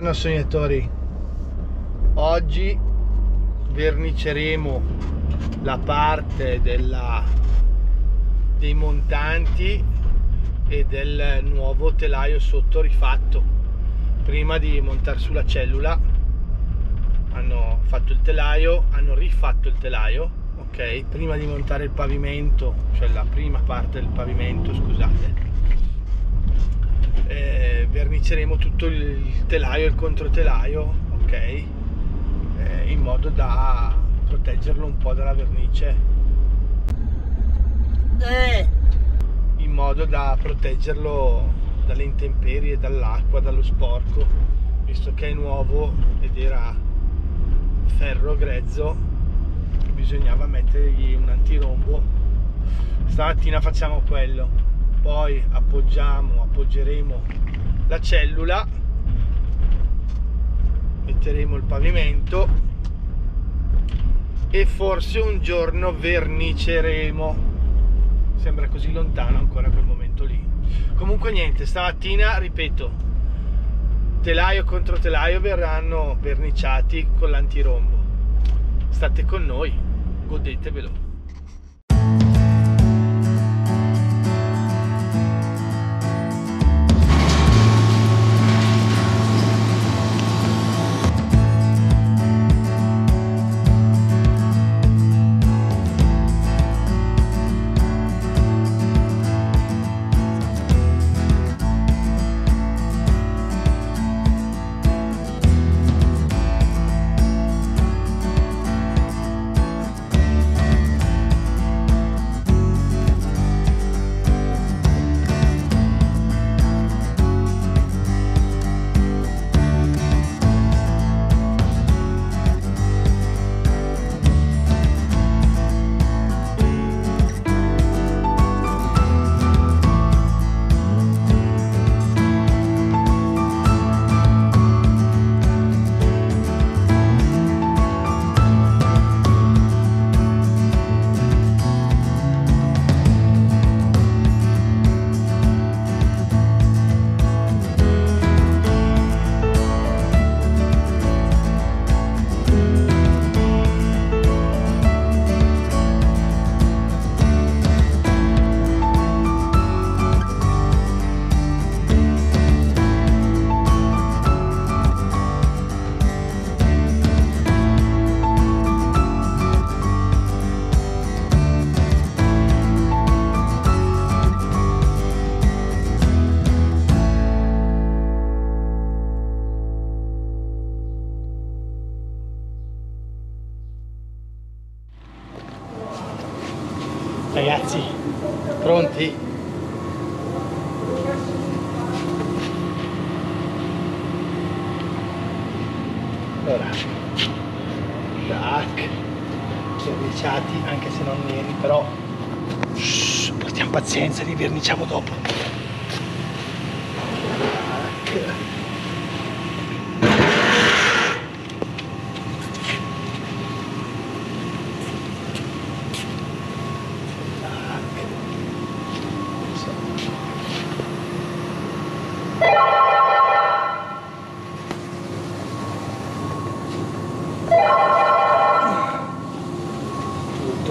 Buongiorno sognatori, oggi verniceremo la parte della, dei montanti e del nuovo telaio sotto rifatto prima di montare sulla cellula hanno fatto il telaio hanno rifatto il telaio ok? Prima di montare il pavimento cioè la prima parte del pavimento scusate verniceremo tutto il telaio e il controtelaio ok? Eh, in modo da proteggerlo un po' dalla vernice. Eh. In modo da proteggerlo dalle intemperie, dall'acqua, dallo sporco, visto che è nuovo ed era ferro grezzo, bisognava mettergli un antirombo. Stamattina facciamo quello, poi appoggiamo, appoggeremo la cellula, metteremo il pavimento. E forse un giorno verniceremo sembra così lontano ancora quel momento lì. Comunque niente stamattina ripeto telaio contro telaio verranno verniciati con l'antirombo. State con noi godetevelo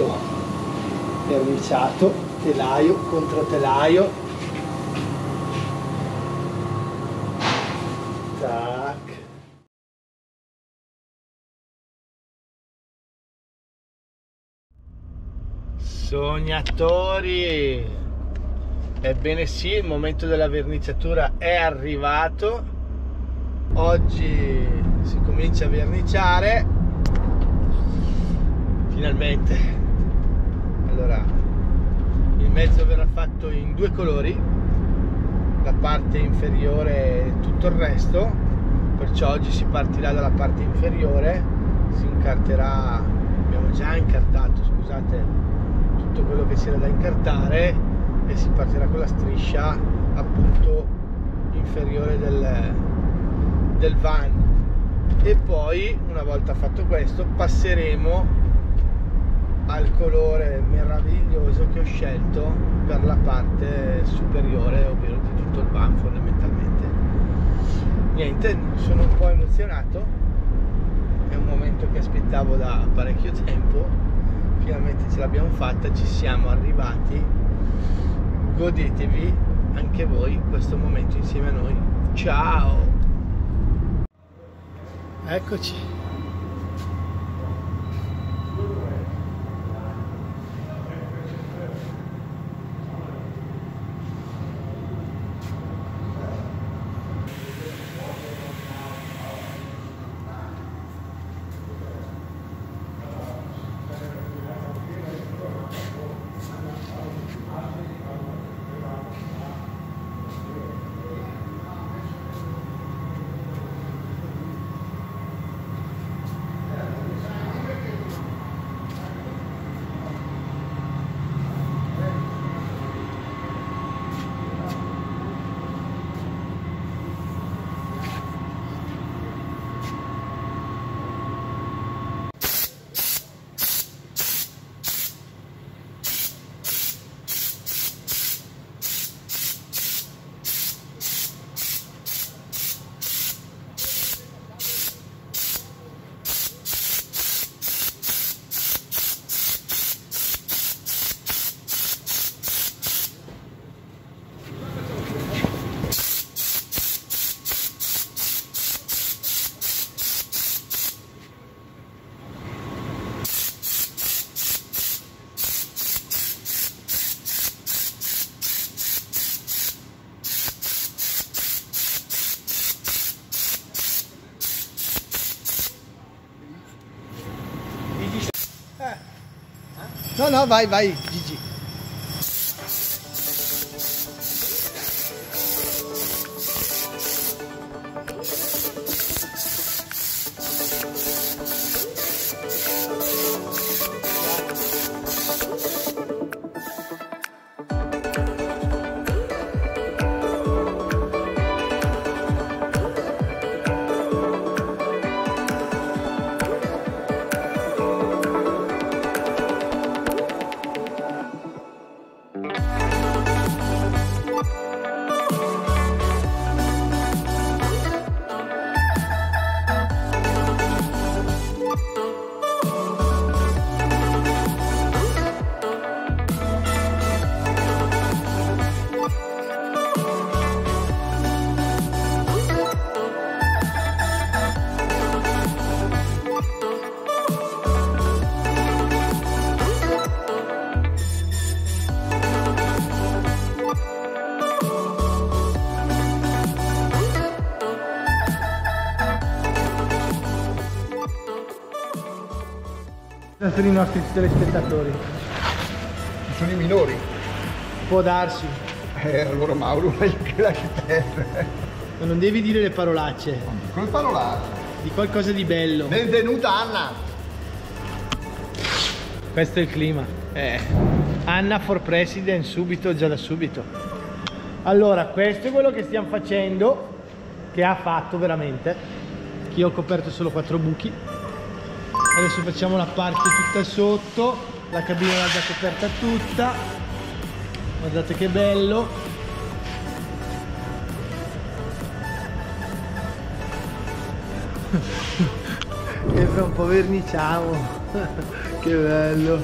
dopo. Verniciato telaio contro telaio sognatori. Ebbene sì il momento della verniciatura è arrivato. Oggi si comincia a verniciare. Finalmente. Allora il mezzo verrà fatto in due colori. La parte inferiore e tutto il resto. Perciò oggi si partirà dalla parte inferiore. Si incarterà abbiamo già incartato scusate tutto quello che c'era da incartare e si partirà con la striscia appunto inferiore del, del van e poi una volta fatto questo passeremo al colore meraviglioso che ho scelto per la parte superiore ovvero di tutto il van fondamentalmente. Niente, sono un po' emozionato, è un momento che aspettavo da parecchio tempo, finalmente ce l'abbiamo fatta, ci siamo arrivati, godetevi anche voi questo momento insieme a noi. Ciao! Eccoci. No, no, vai, vai, Sono i nostri telespettatori? Sono i minori. Può darsi. Eh, allora Mauro, che lasci perdere. Ma non devi dire le parolacce. Come parolacce? Di qualcosa di bello. Benvenuta Anna. Questo è il clima. Eh. Anna for President subito, già da subito. Allora, questo è quello che stiamo facendo, che ha fatto veramente. Che io ho coperto solo quattro buchi adesso facciamo la parte tutta sotto la cabina l'ha già coperta tutta. Guardate che bello. E fra un po' verniciamo. Che bello.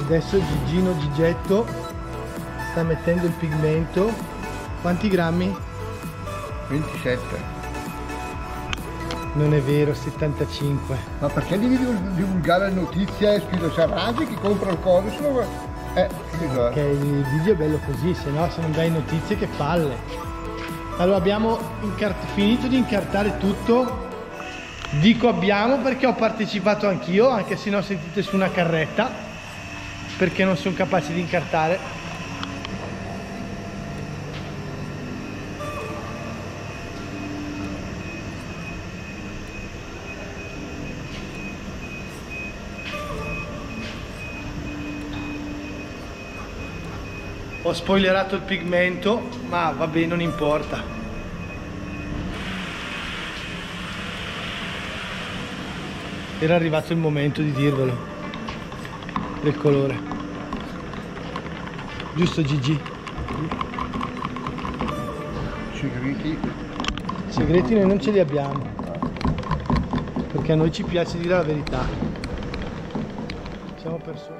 Adesso Gigino Gigetto sta mettendo il pigmento. Quanti grammi? 27 non è vero, 75. Ma perché devi divulgare le notizie Spiro Sarragi che compra il? Sono... Eh, Perché il video è bello così, se no se non dai notizie che palle. Allora abbiamo finito di incartare tutto. Dico abbiamo perché ho partecipato anch'io, anche se non sentite su una carretta, perché non sono capace di incartare. Ho spoilerato il pigmento ma vabbè non importa era arrivato il momento di dirvelo del colore giusto Gigi? segreti. Segreti noi non ce li abbiamo. Perché a noi ci piace dire la verità. Siamo persone.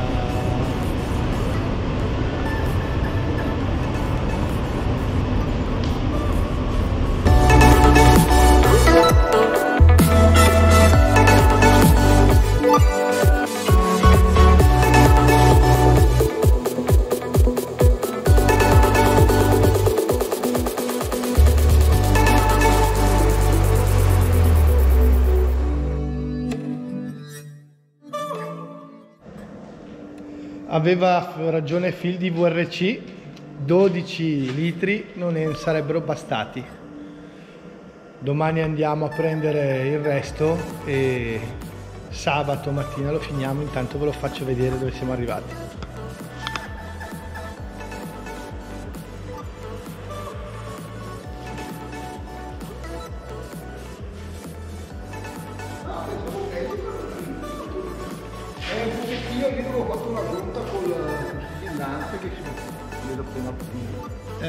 aveva ragione Phil di VRC 12 litri non sarebbero bastati. Domani andiamo a prendere il resto e sabato mattina lo finiamo. Intanto ve lo faccio vedere dove siamo arrivati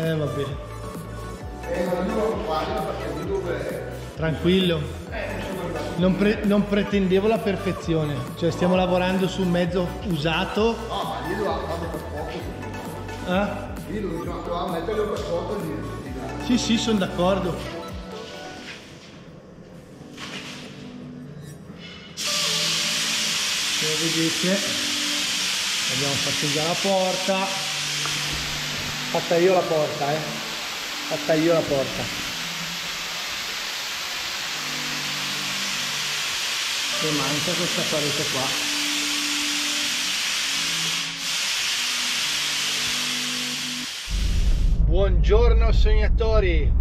Eh va bene. Ma io lo guardo perché di dove... Tranquillo. Non, pre- non pretendevo la perfezione, cioè stiamo lavorando su un mezzo usato. No, ma lì lo fanno per poco. Eh? Lì lo dovevamo metterlo per poco lì. Sì, sì, sono d'accordo. Come vedete abbiamo fatto già la porta. Fatta io la porta, eh. Fatta io la porta. E manca questa parete qua. Buongiorno sognatori,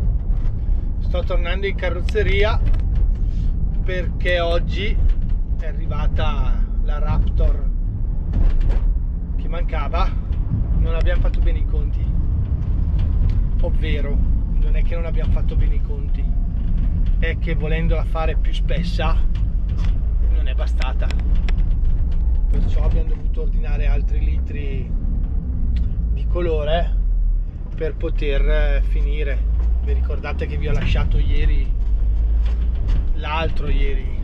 sto tornando in carrozzeria perché oggi è arrivata la Raptor che mancava, non abbiamo fatto bene i conti, ovvero non è che non abbiamo fatto bene i conti, è che volendola fare più spessa non è bastata, perciò abbiamo dovuto ordinare altri litri di colore per poter eh, finire. Vi ricordate che vi ho lasciato ieri, l'altro ieri,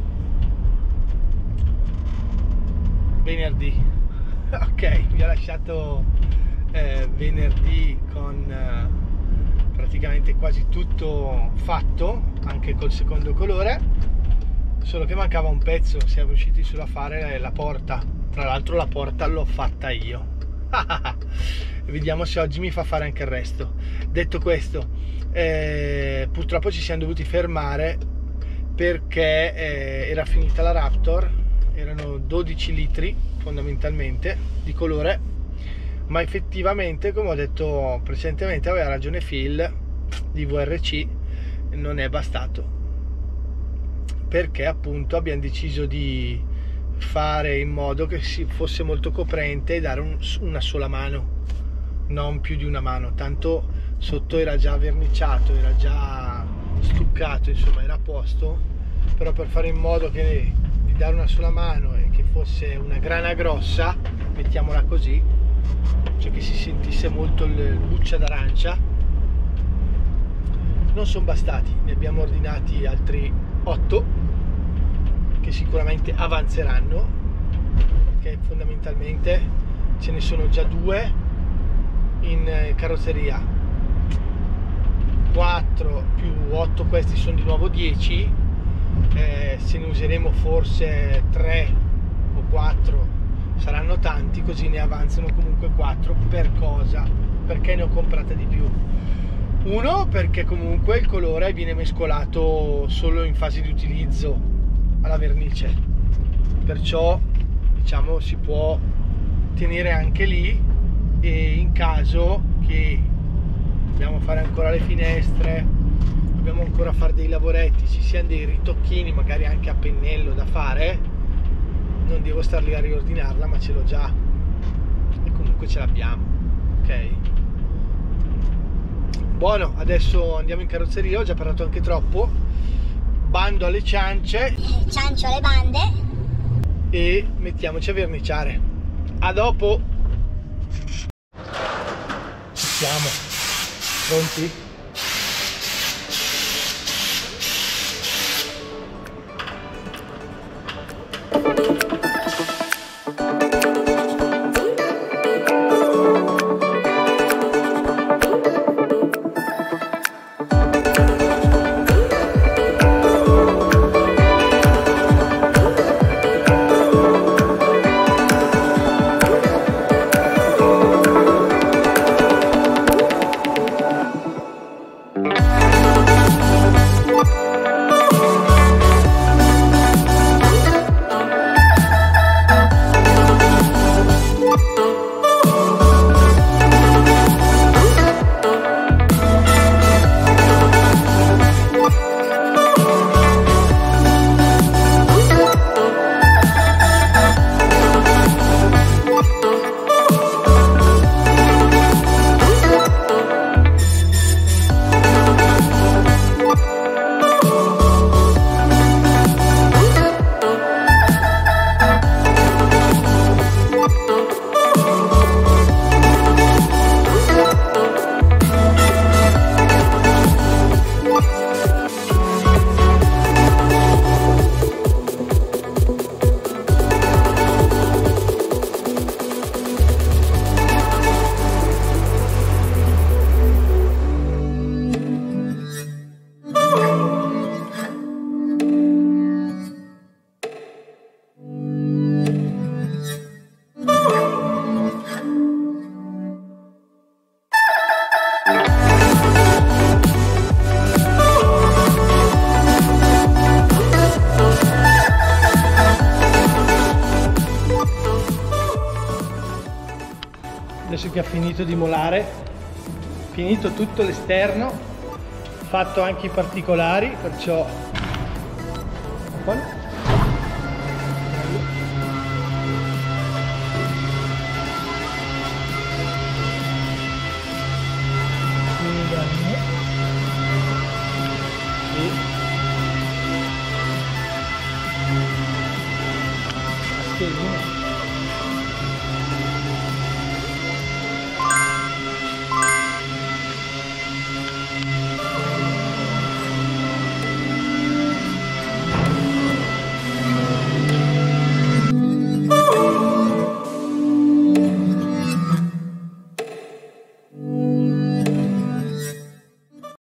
venerdì. Ok, vi ho lasciato eh, venerdì con eh, praticamente quasi tutto fatto, anche col secondo colore, solo che mancava un pezzo, siamo riusciti solo a fare la porta. Tra l'altro la porta l'ho fatta io. vediamo se oggi mi fa fare anche il resto detto questo eh, purtroppo ci siamo dovuti fermare perché eh, era finita la Raptor erano 12 litri fondamentalmente di colore ma effettivamente come ho detto precedentemente aveva ragione Phil di VRC non è bastato. Perché appunto abbiamo deciso di fare in modo che si fosse molto coprente e dare un, una sola mano non più di una mano. Tanto sotto era già verniciato era già stuccato insomma era a posto. Però per fare in modo che di dare una sola mano e che fosse una grana grossa mettiamola così cioè che si sentisse molto il buccia d'arancia. Non sono bastati ne abbiamo ordinati altri 8 che sicuramente avanzeranno perché fondamentalmente ce ne sono già due in eh, carrozzeria. 4 più 8 questi sono di nuovo 10 eh, se ne useremo forse 3 o 4 saranno tanti così ne avanzano comunque 4 per cosa? perché ne ho comprate di più uno perché comunque il colore viene mescolato solo in fase di utilizzo alla vernice perciò diciamo si può tenere anche lì e in caso che dobbiamo fare ancora le finestre dobbiamo ancora fare dei lavoretti ci siano dei ritocchini magari anche a pennello da fare non devo star lì a riordinarla ma ce l'ho già. E comunque ce l'abbiamo ok? Buono adesso andiamo in carrozzeria ho già parlato anche troppo. Bando alle ciance. Ciancio alle bande. E mettiamoci a verniciare. A dopo. Siamo Pronti? Finito di molare finito tutto l'esterno fatto anche i particolari perciò